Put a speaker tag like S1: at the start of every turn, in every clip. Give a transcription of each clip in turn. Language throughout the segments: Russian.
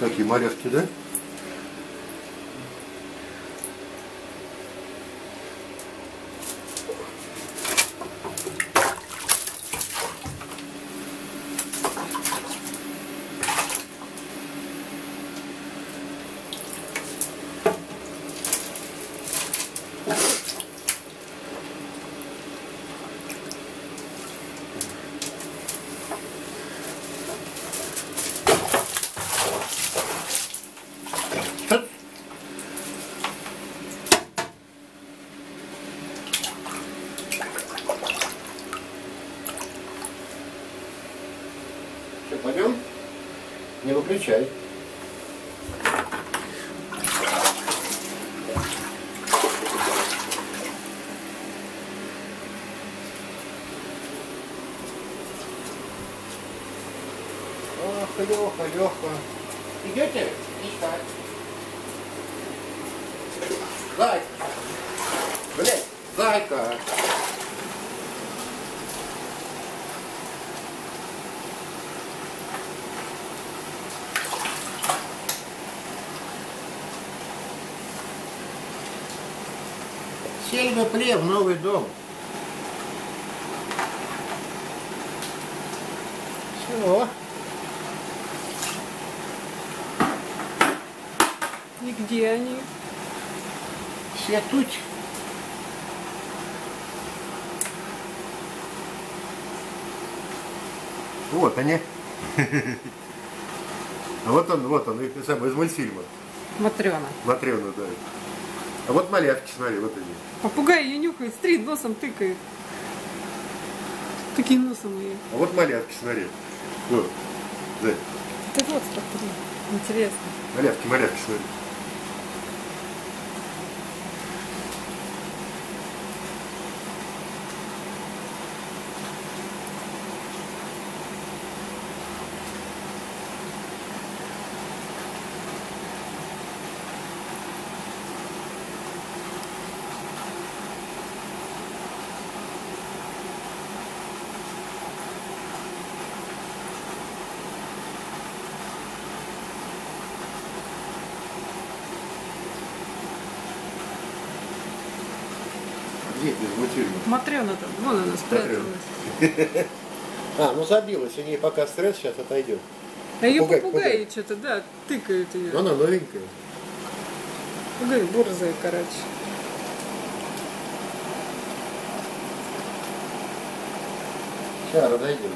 S1: Такие и морявки, да? Что, пойдем? Не выключай. Ох, Леха, Леха. Идете? Искать. Зайка. Блять, зайка. Сельва Плев, новый дом. Все.
S2: И где они?
S1: Все тут. Вот они. А вот он, вот он, их самый из мультфильма.
S2: Матрена.
S1: Матрена, да. А вот малявки, смотри, вот они.
S2: Попугай ее нюхает, стрит, носом тыкает. Такие носом ее.
S1: А вот малявки, смотри. Вот. Да.
S2: Да вот смотри. Интересно.
S1: Малявки, малявки, смотри. Где мультфильма?
S2: Матрена там, вон она спряталась.
S1: А, ну забилась, у нее пока стресс, сейчас отойдет.
S2: А ее
S1: Попугай,
S2: попугаи что-то, да, тыкают ее.
S1: Она новенькая.
S2: Попугай борзая, короче.
S1: Сейчас разойдем.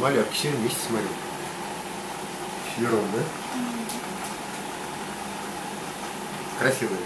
S1: Малявки все вместе смотрю. Четвером, да? Красивые.